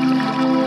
Música